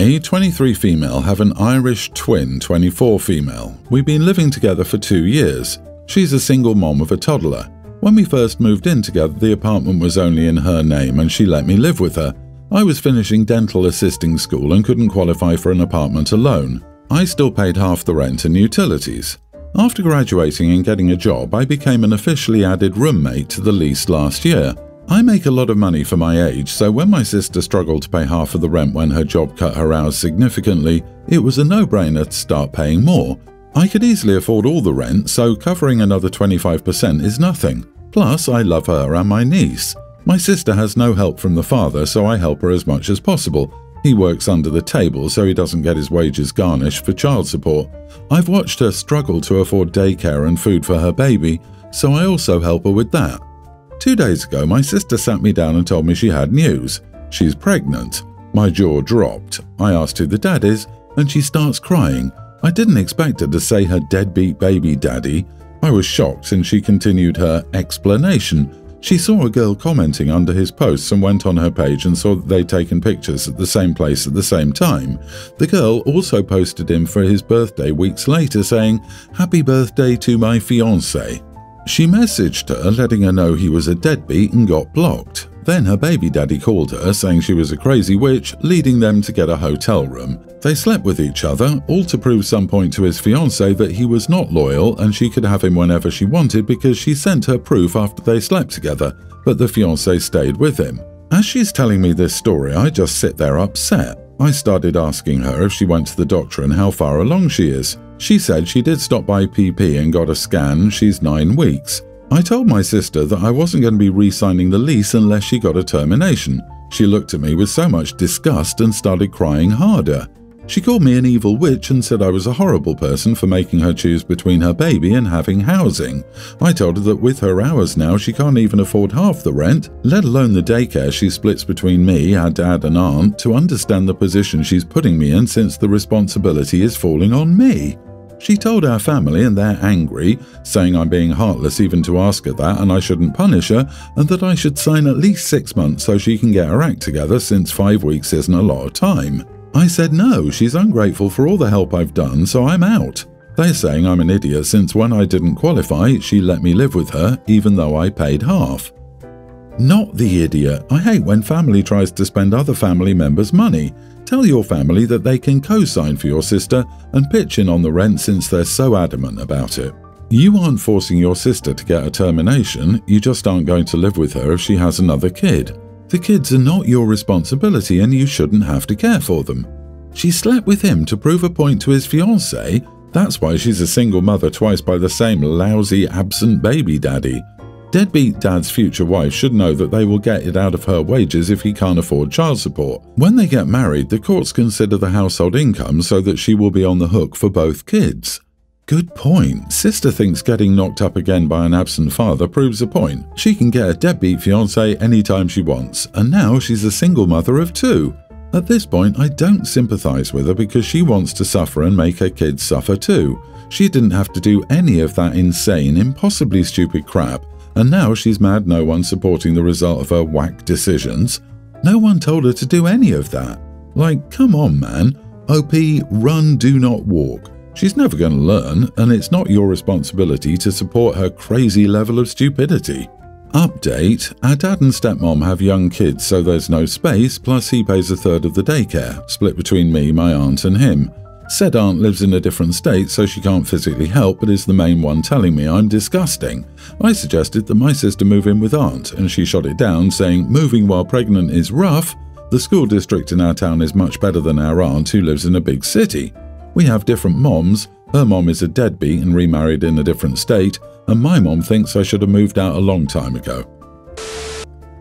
I, 23 female, have an Irish twin, 24 female. We've been living together for two years. She's a single mom of a toddler. When we first moved in together, the apartment was only in her name and she let me live with her. I was finishing dental assisting school and couldn't qualify for an apartment alone. I still paid half the rent and utilities. After graduating and getting a job, I became an officially added roommate to the lease last year. I make a lot of money for my age, so when my sister struggled to pay half of the rent when her job cut her hours significantly, it was a no brainer to start paying more. I could easily afford all the rent, so covering another 25% is nothing. Plus, I love her and my niece. My sister has no help from the father, so I help her as much as possible. He works under the table so he doesn't get his wages garnished for child support. I've watched her struggle to afford daycare and food for her baby, so I also help her with that. Two days ago, my sister sat me down and told me she had news. She's pregnant. My jaw dropped. I asked who the dad is, and she starts crying. I didn't expect her to say her deadbeat baby daddy. I was shocked, and she continued her explanation. She saw a girl commenting under his posts and went on her page and saw that they'd taken pictures at the same place at the same time. The girl also posted him for his birthday weeks later saying, Happy birthday to my fiance. She messaged her, letting her know he was a deadbeat and got blocked. Then her baby daddy called her, saying she was a crazy witch, leading them to get a hotel room. They slept with each other, all to prove some point to his fiancée that he was not loyal and she could have him whenever she wanted because she sent her proof after they slept together, but the fiancée stayed with him. As she's telling me this story, I just sit there upset. I started asking her if she went to the doctor and how far along she is. She said she did stop by PP and got a scan, she's nine weeks. I told my sister that I wasn't going to be re signing the lease unless she got a termination. She looked at me with so much disgust and started crying harder. She called me an evil witch and said I was a horrible person for making her choose between her baby and having housing. I told her that with her hours now, she can't even afford half the rent, let alone the daycare she splits between me, her dad, and aunt, to understand the position she's putting me in since the responsibility is falling on me. She told our family and they're angry, saying I'm being heartless even to ask her that and I shouldn't punish her, and that I should sign at least six months so she can get her act together since five weeks isn't a lot of time. I said no, she's ungrateful for all the help I've done, so I'm out. They're saying I'm an idiot since when I didn't qualify, she let me live with her, even though I paid half. Not the idiot. I hate when family tries to spend other family members' money. Tell your family that they can co sign for your sister and pitch in on the rent since they're so adamant about it. You aren't forcing your sister to get a termination, you just aren't going to live with her if she has another kid. The kids are not your responsibility and you shouldn't have to care for them. She slept with him to prove a point to his fiancée. That's why she's a single mother twice by the same lousy, absent baby daddy. Deadbeat dad's future wife should know that they will get it out of her wages if he can't afford child support. When they get married, the courts consider the household income so that she will be on the hook for both kids. Good point. Sister thinks getting knocked up again by an absent father proves a point. She can get a deadbeat fiance anytime she wants, and now she's a single mother of two. At this point, I don't sympathize with her because she wants to suffer and make her kids suffer too. She didn't have to do any of that insane, impossibly stupid crap, and now she's mad no one supporting the result of her whack decisions. No one told her to do any of that. Like, come on, man. OP, run, do not walk. She's never going to learn, and it's not your responsibility to support her crazy level of stupidity. Update Our dad and stepmom have young kids, so there's no space, plus he pays a third of the daycare, split between me, my aunt, and him. Said aunt lives in a different state, so she can't physically help, but is the main one telling me I'm disgusting. I suggested that my sister move in with aunt, and she shot it down, saying moving while pregnant is rough. The school district in our town is much better than our aunt, who lives in a big city. We have different moms. Her mom is a deadbeat and remarried in a different state, and my mom thinks I should have moved out a long time ago.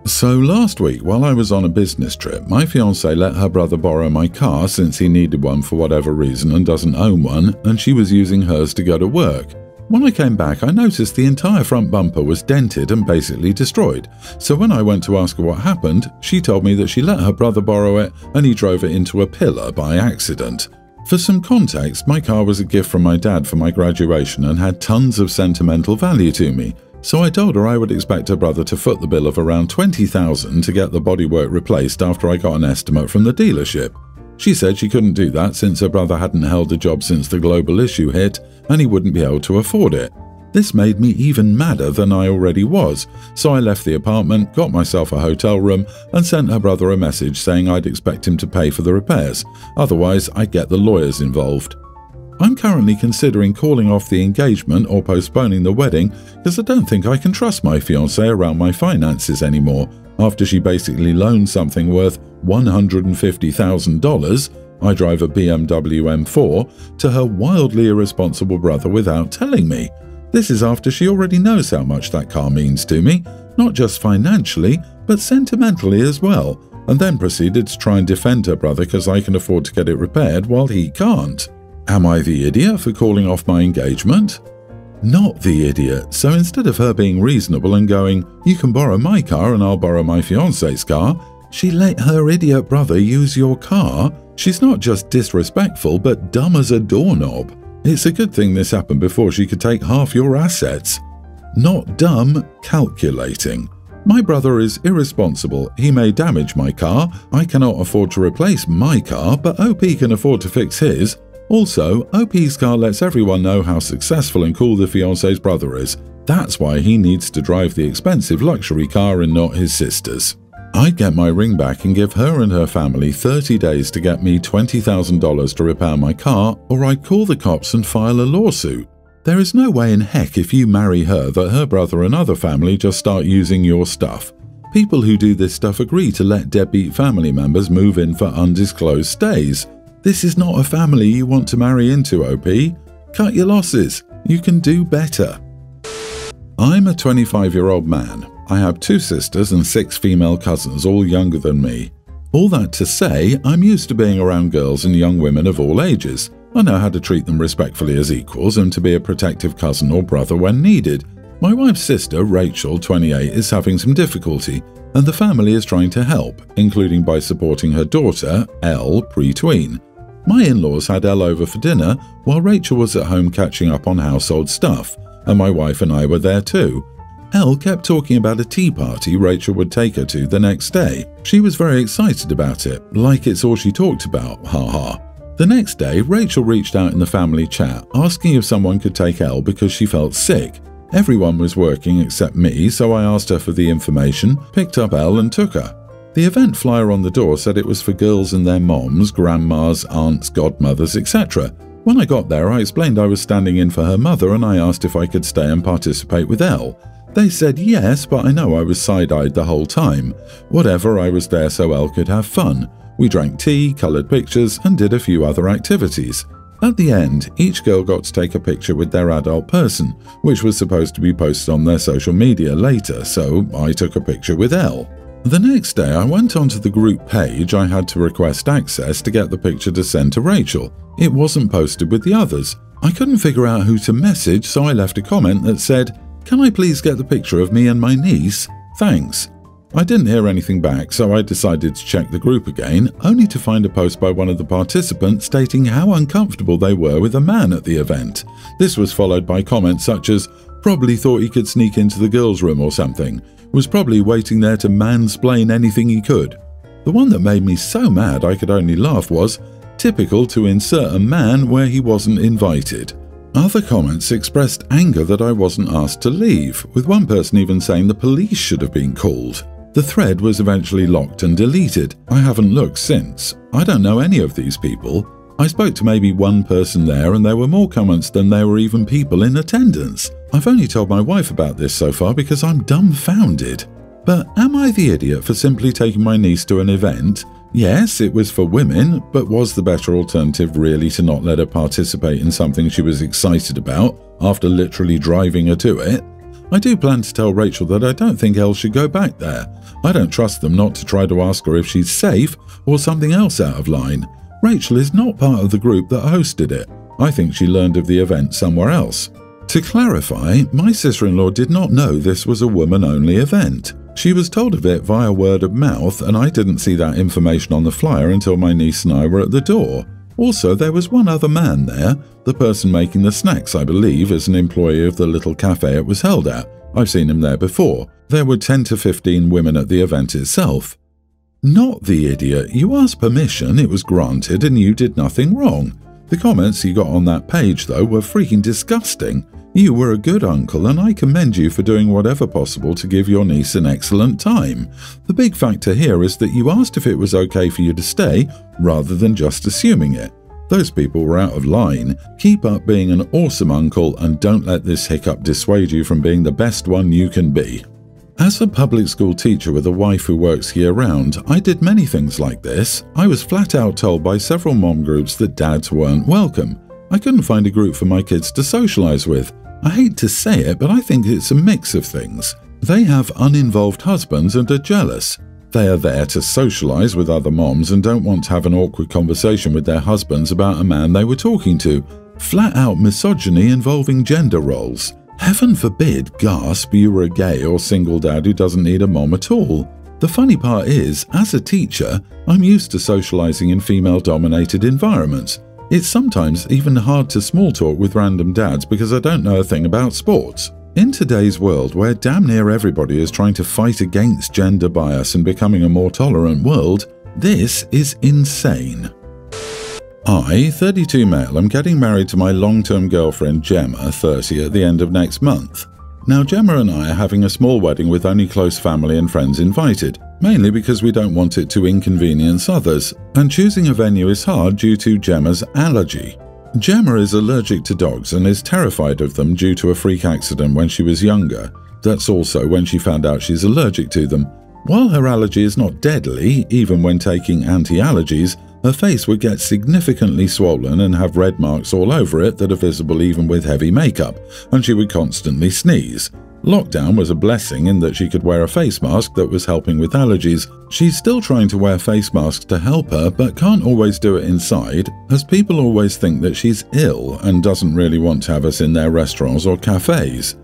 So last week, while I was on a business trip, my fiance let her brother borrow my car since he needed one for whatever reason and doesn't own one, and she was using hers to go to work. When I came back, I noticed the entire front bumper was dented and basically destroyed. So when I went to ask her what happened, she told me that she let her brother borrow it and he drove it into a pillar by accident. For some context, my car was a gift from my dad for my graduation and had tons of sentimental value to me, so I told her I would expect her brother to foot the bill of around 20,000 to get the bodywork replaced after I got an estimate from the dealership. She said she couldn't do that since her brother hadn't held a job since the global issue hit and he wouldn't be able to afford it. This made me even madder than I already was, so I left the apartment, got myself a hotel room, and sent her brother a message saying I'd expect him to pay for the repairs, otherwise, I'd get the lawyers involved. I'm currently considering calling off the engagement or postponing the wedding because I don't think I can trust my fiancée around my finances anymore after she basically loaned something worth $150,000 I drive a BMW M4 to her wildly irresponsible brother without telling me. This is after she already knows how much that car means to me, not just financially, but sentimentally as well, and then proceeded to try and defend her brother because I can afford to get it repaired while he can't. Am I the idiot for calling off my engagement? Not the idiot, so instead of her being reasonable and going, You can borrow my car and I'll borrow my fiance's car, she let her idiot brother use your car. She's not just disrespectful, but dumb as a doorknob. It's a good thing this happened before she could take half your assets. Not dumb, calculating. My brother is irresponsible. He may damage my car. I cannot afford to replace my car, but OP can afford to fix his. Also, OP's car lets everyone know how successful and cool the fiance's brother is. That's why he needs to drive the expensive luxury car and not his sister's. I'd get my ring back and give her and her family 30 days to get me $20,000 to repair my car, or I'd call the cops and file a lawsuit. There is no way in heck if you marry her that her brother and other family just start using your stuff. People who do this stuff agree to let deadbeat family members move in for undisclosed stays. This is not a family you want to marry into, OP. Cut your losses. You can do better. I'm a 25 year old man. I have two sisters and six female cousins, all younger than me. All that to say, I'm used to being around girls and young women of all ages. I know how to treat them respectfully as equals and to be a protective cousin or brother when needed. My wife's sister, Rachel, 28, is having some difficulty, and the family is trying to help, including by supporting her daughter, Elle, pre-tween. My in-laws had Elle over for dinner while Rachel was at home catching up on household stuff, and my wife and I were there too. Elle kept talking about a tea party Rachel would take her to the next day. She was very excited about it, like it's all she talked about, haha. The next day, Rachel reached out in the family chat asking if someone could take Elle because she felt sick. Everyone was working except me, so I asked her for the information, picked up Elle, and took her. The event flyer on the door said it was for girls and their moms, grandmas, aunts, godmothers, etc. When I got there, I explained I was standing in for her mother and I asked if I could stay and participate with Elle. They said yes, but I know I was side eyed the whole time. Whatever, I was there so Elle could have fun. We drank tea, coloured pictures, and did a few other activities. At the end, each girl got to take a picture with their adult person, which was supposed to be posted on their social media later, so I took a picture with Elle. The next day, I went onto the group page I had to request access to get the picture to send to Rachel. It wasn't posted with the others. I couldn't figure out who to message, so I left a comment that said, Can I please get the picture of me and my niece? Thanks. I didn't hear anything back, so I decided to check the group again, only to find a post by one of the participants stating how uncomfortable they were with a man at the event. This was followed by comments such as, probably thought he could sneak into the girls' room or something, was probably waiting there to mansplain anything he could. The one that made me so mad I could only laugh was typical to insert a man where he wasn't invited. Other comments expressed anger that I wasn't asked to leave, with one person even saying the police should have been called. The thread was eventually locked and deleted. I haven't looked since. I don't know any of these people. I spoke to maybe one person there and there were more comments than there were even people in attendance. I've only told my wife about this so far because I'm dumbfounded. But am I the idiot for simply taking my niece to an event? Yes, it was for women, but was the better alternative really to not let her participate in something she was excited about after literally driving her to it? I do plan to tell Rachel that I don't think Elle should go back there. I don't trust them not to try to ask her if she's safe or something else out of line. Rachel is not part of the group that hosted it. I think she learned of the event somewhere else. To clarify, my sister in law did not know this was a woman only event. She was told of it via word of mouth, and I didn't see that information on the flyer until my niece and I were at the door. Also, there was one other man there. The person making the snacks, I believe, is an employee of the little cafe it was held at. I've seen him there before. There were 10 to 15 women at the event itself. Not the idiot. You asked permission, it was granted, and you did nothing wrong. The comments you got on that page, though, were freaking disgusting. You were a good uncle, and I commend you for doing whatever possible to give your niece an excellent time. The big factor here is that you asked if it was okay for you to stay, rather than just assuming it. Those people were out of line. Keep up being an awesome uncle and don't let this hiccup dissuade you from being the best one you can be. As a public school teacher with a wife who works year round, I did many things like this. I was flat out told by several mom groups that dads weren't welcome. I couldn't find a group for my kids to socialise with. I hate to say it, but I think it's a mix of things. They have uninvolved husbands and are jealous. They are there to socialise with other moms and don't want to have an awkward conversation with their husbands about a man they were talking to. Flat out misogyny involving gender roles. Heaven forbid, gasp, you were a gay or single dad who doesn't need a mom at all. The funny part is, as a teacher, I'm used to socializing in female dominated environments. It's sometimes even hard to small talk with random dads because I don't know a thing about sports. In today's world, where damn near everybody is trying to fight against gender bias and becoming a more tolerant world, this is insane. I, 32 male, am getting married to my long term girlfriend Gemma, 30, at the end of next month. Now, Gemma and I are having a small wedding with only close family and friends invited, mainly because we don't want it to inconvenience others, and choosing a venue is hard due to Gemma's allergy. Gemma is allergic to dogs and is terrified of them due to a freak accident when she was younger. That's also when she found out she's allergic to them. While her allergy is not deadly, even when taking anti allergies, her face would get significantly swollen and have red marks all over it that are visible even with heavy makeup, and she would constantly sneeze. Lockdown was a blessing in that she could wear a face mask that was helping with allergies. She's still trying to wear face masks to help her, but can't always do it inside, as people always think that she's ill and doesn't really want to have us in their restaurants or cafes.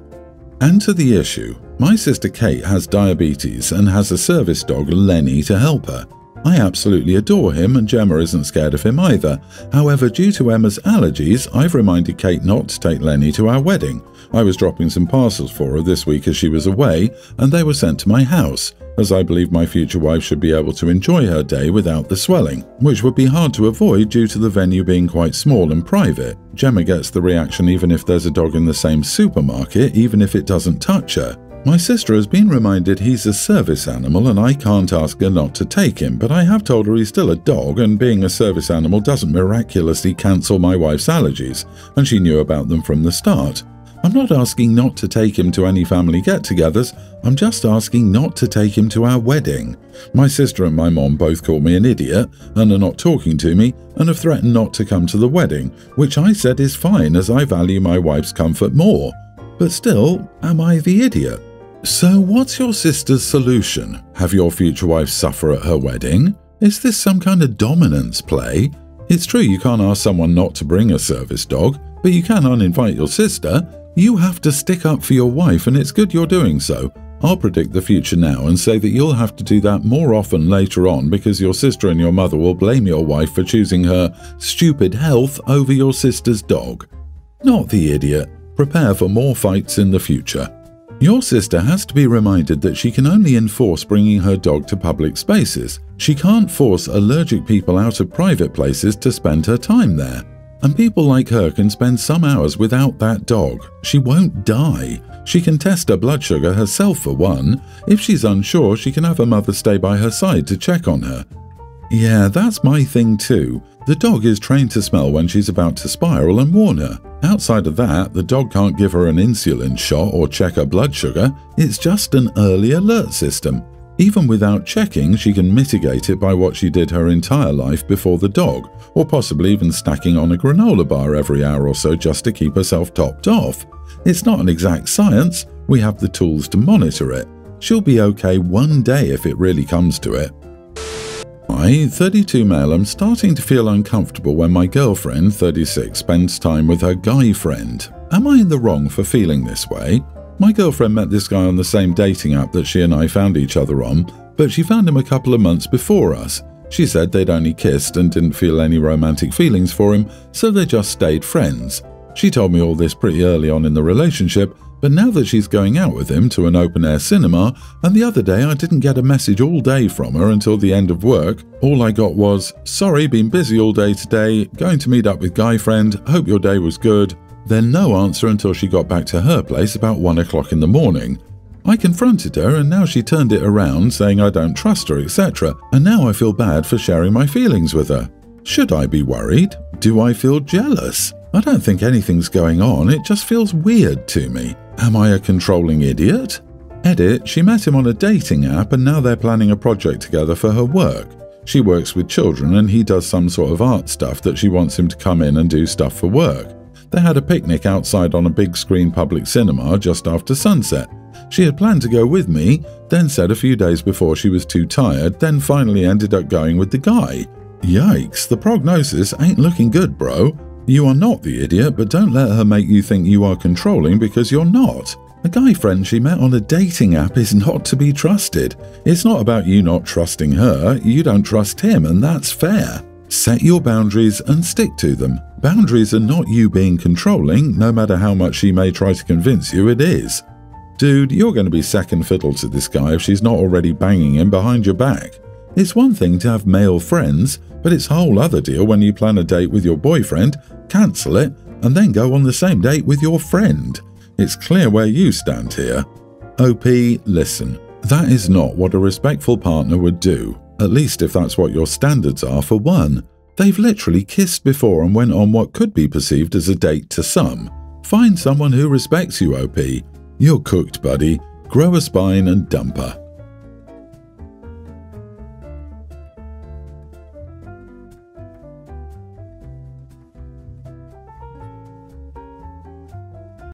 And to the issue, my sister Kate has diabetes and has a service dog, Lenny, to help her. I absolutely adore him, and Gemma isn't scared of him either. However, due to Gemma's allergies, I've reminded Kate not to take Lenny to our wedding. I was dropping some parcels for her this week as she was away, and they were sent to my house, as I believe my future wife should be able to enjoy her day without the swelling, which would be hard to avoid due to the venue being quite small and private. Gemma gets the reaction even if there's a dog in the same supermarket, even if it doesn't touch her. My sister has been reminded he's a service animal and I can't ask her not to take him, but I have told her he's still a dog and being a service animal doesn't miraculously cancel my wife's allergies, and she knew about them from the start. I'm not asking not to take him to any family get togethers, I'm just asking not to take him to our wedding. My sister and my mom both call me an idiot and are not talking to me and have threatened not to come to the wedding, which I said is fine as I value my wife's comfort more. But still, am I the idiot? So, what's your sister's solution? Have your future wife suffer at her wedding? Is this some kind of dominance play? It's true you can't ask someone not to bring a service dog, but you can uninvite your sister. You have to stick up for your wife, and it's good you're doing so. I'll predict the future now and say that you'll have to do that more often later on because your sister and your mother will blame your wife for choosing her stupid health over your sister's dog. Not the idiot. Prepare for more fights in the future. Your sister has to be reminded that she can only enforce bringing her dog to public spaces. She can't force allergic people out of private places to spend her time there. And people like her can spend some hours without that dog. She won't die. She can test her blood sugar herself for one. If she's unsure, she can have her mother stay by her side to check on her. Yeah, that's my thing too. The dog is trained to smell when she's about to spiral and warn her. Outside of that, the dog can't give her an insulin shot or check her blood sugar, it's just an early alert system. Even without checking, she can mitigate it by what she did her entire life before the dog, or possibly even stacking on a granola bar every hour or so just to keep herself topped off. It's not an exact science, we have the tools to monitor it. She'll be okay one day if it really comes to it. I, 32 male, am starting to feel uncomfortable when my girlfriend, 36, spends time with her guy friend. Am I in the wrong for feeling this way? My girlfriend met this guy on the same dating app that she and I found each other on, but she found him a couple of months before us. She said they'd only kissed and didn't feel any romantic feelings for him, so they just stayed friends. She told me all this pretty early on in the relationship, But now that she's going out with him to an open air cinema, and the other day I didn't get a message all day from her until the end of work, all I got was, Sorry, been busy all day today, going to meet up with guy friend, hope your day was good. Then no answer until she got back to her place about 1 o'clock in the morning. I confronted her and now she turned it around saying I don't trust her, etc. And now I feel bad for sharing my feelings with her. Should I be worried? Do I feel jealous? I don't think anything's going on, it just feels weird to me. Am I a controlling idiot? Edit, she met him on a dating app and now they're planning a project together for her work. She works with children and he does some sort of art stuff that she wants him to come in and do stuff for work. They had a picnic outside on a big screen public cinema just after sunset. She had planned to go with me, then said a few days before she was too tired, then finally ended up going with the guy. Yikes, the prognosis ain't looking good, bro. You are not the idiot, but don't let her make you think you are controlling because you're not. A guy friend she met on a dating app is not to be trusted. It's not about you not trusting her, you don't trust him, and that's fair. Set your boundaries and stick to them. Boundaries are not you being controlling, no matter how much she may try to convince you it is. Dude, you're going to be second fiddle to this guy if she's not already banging him behind your back. It's one thing to have male friends, but it's a whole other deal when you plan a date with your boyfriend, cancel it, and then go on the same date with your friend. It's clear where you stand here. OP, listen. That is not what a respectful partner would do, at least if that's what your standards are for one. They've literally kissed before and went on what could be perceived as a date to some. Find someone who respects you, OP. You're cooked, buddy. Grow a spine and dump her.